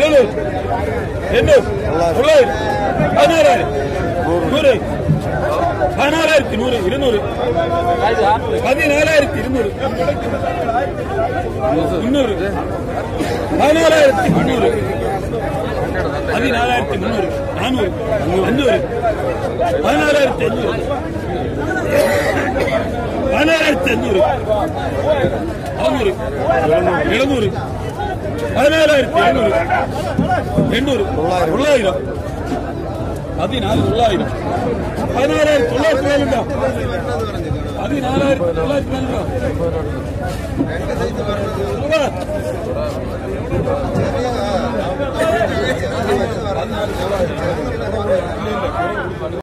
எழுநூறு. எண்ணூறு. தொள்ளாயிரம். பதினாறாயிரம். நூறு. பதினாலாயிரத்தி நூறு இருநூறு. பதினாலாயிரத்தி இருநூறு. முன்னூறு பதினாலாயிரத்தி முன்னூறு பதினாலாயிரத்தி முன்னூறு நானூறு. அஞ்சூறு பதினாலாயிரத்தி அஞ்சூறு பதினாலாயிரத்தி அஞ்சூறு அறுநூறு. எழுநூறு பதினாலாயிரத்தி எழுநூறு எண்ணூறு. தொள்ளாயிரம். பதினாலு தொள்ளாயிரம். பதினாலாயிரத்தி தொள்ளாயிரத்தி வேணுண்டா பதினாலாயிரத்தி தொள்ளாயிரத்தி வேணுண்டா